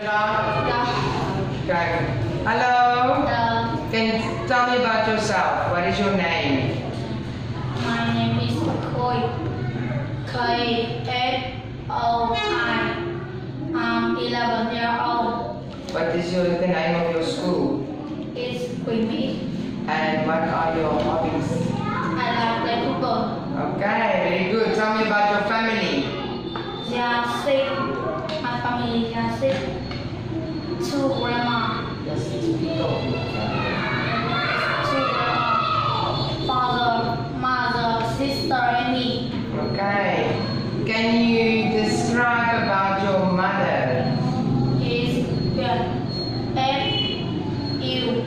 Hello. Okay. Hello. the, Can you tell me about yourself? What is your name? my name is Khôi. K S O I. I'm 11 years old. What is your, the name of your school? It's Queen Me. And what are your hobbies? I like play football. Okay, very good. Tell me about your family. They are six. My family six. Two grandma. Yes, speak up. Two grandma. Father, mother, sister, and me. Okay. Can you describe about your mother? Is good. F U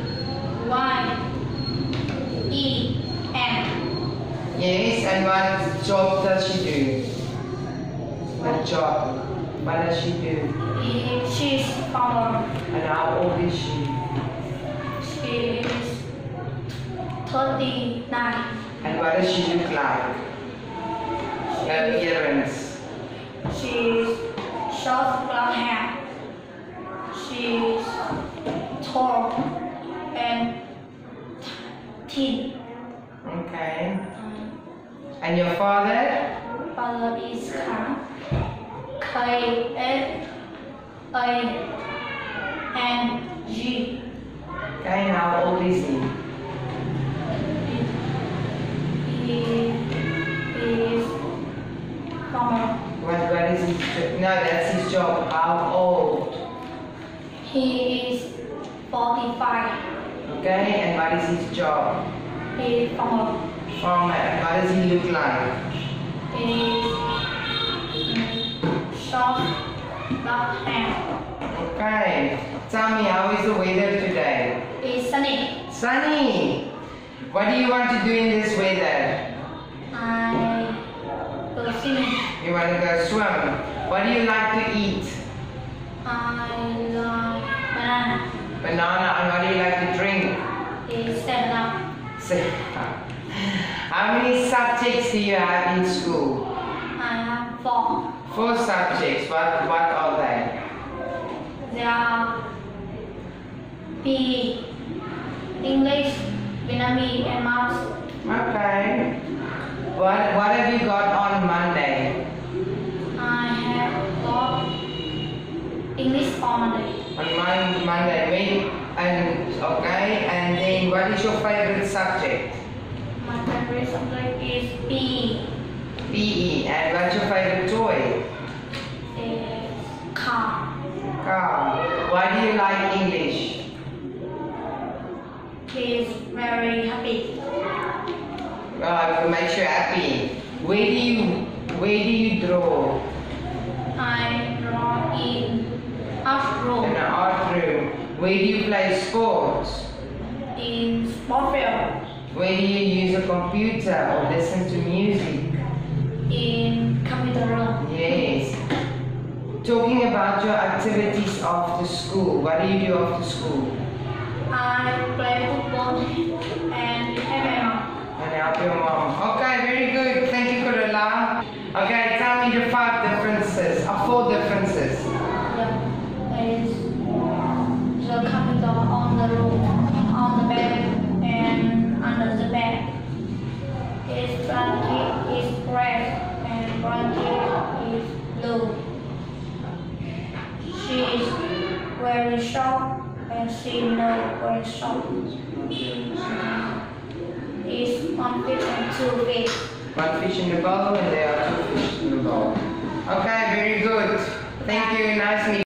Y E N. Yes, and what job does she do? What job? What does she do? He- She's farmer. And how old is she? She is 39. And what does she look like? Her appearance. She's short brown hair. She's tall and thin. Okay. Um, and your father? Father is Kang. K S A N G. Okay, and how old is he? He is farmer. What, what is his job? No, that's his job. How old? He is 45. Okay, and what is his job? He is farmer. Farmer. What does he look like? He is mm, short black hair. Okay. Tell me, how is the weather today? It's sunny. Sunny. What do you want to do in this weather? I go swimming. You want to go swim. What do you like to eat? I like banana. Banana. And what do you like to drink? It's seven up. Say- How many subjects do you have in school? I have four. Four subjects. What, what are they? There are PE, English, Vietnamese, and maths. Okay. What, what have you got on Monday? I have got English on Monday. On Mon- Monday, when, and okay, and then what is your favorite subject? My favorite subject is PE. PE, and what's Why do you like English? He is very happy. Uh, it makes you happy. Where do you, where do you draw? I draw in art In room an art room. Where do you play sports? in sport field Where do you use a computer or listen to music? in computer room. Yes. Talking about your activities after school. What do you do after school? I play football She is very short and she knows very short. Is one fish and two feet. One fish in the bowl, and there are two fish in the bowl. Okay, very good. Thank you. Nice meeting